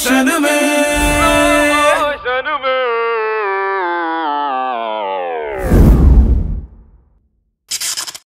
yaşanım